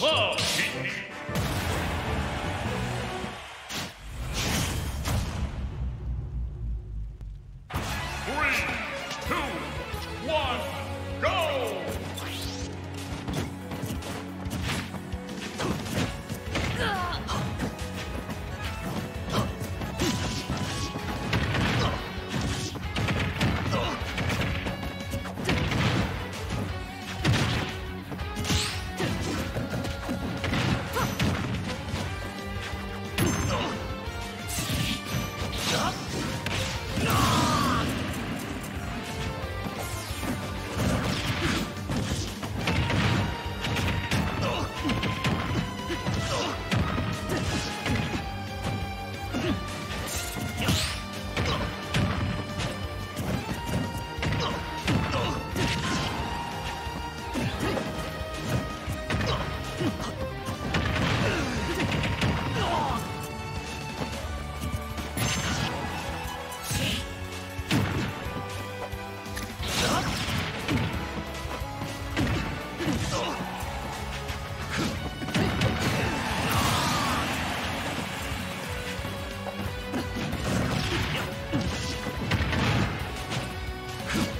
Slow Three, two, one. Huh.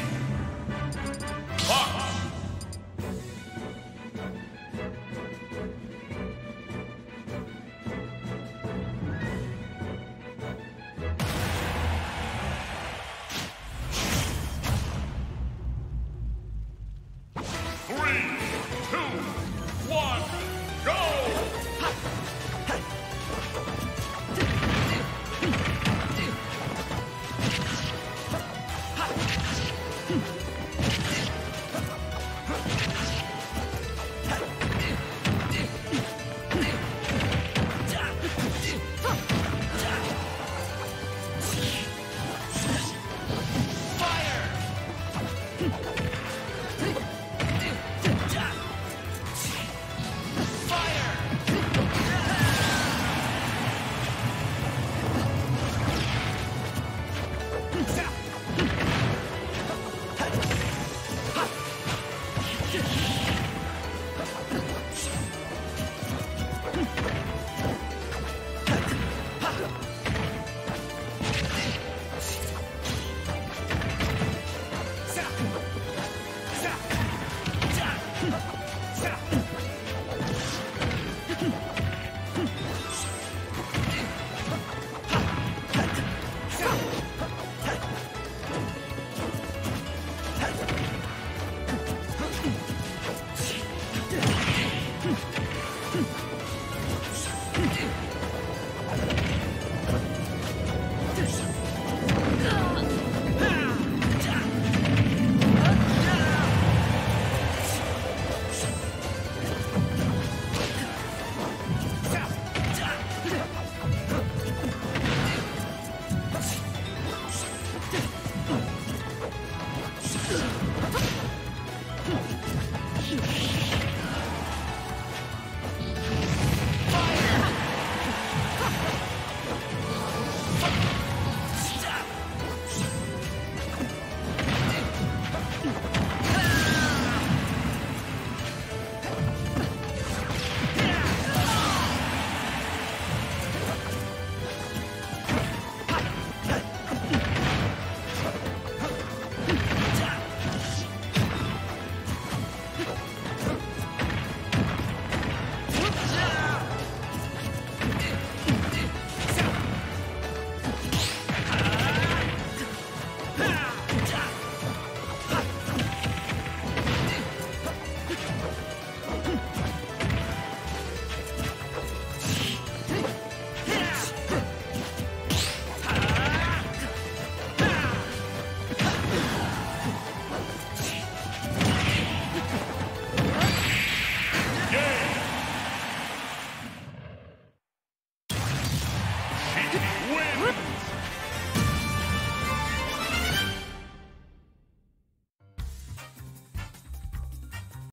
Three. Yeah.